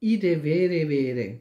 Ide vere vere.